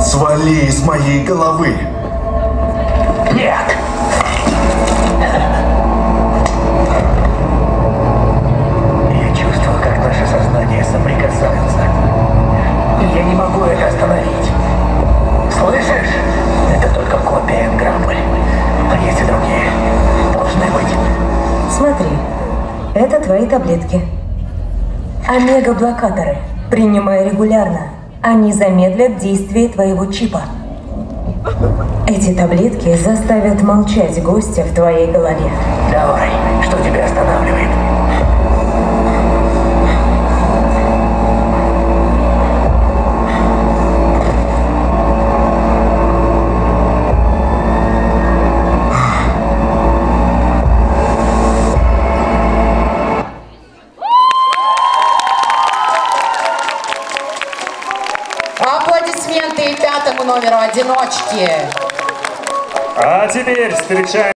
Свали с моей головы! Нет! Я чувствую, как наши сознания соприкасаются. И я не могу это остановить. Это твои таблетки. Омега-блокаторы. Принимай регулярно. Они замедлят действие твоего чипа. Эти таблетки заставят молчать гостя в твоей голове. Давай, что тебя Аплодисменты и пятому номеру «Одиночки». А теперь встречаем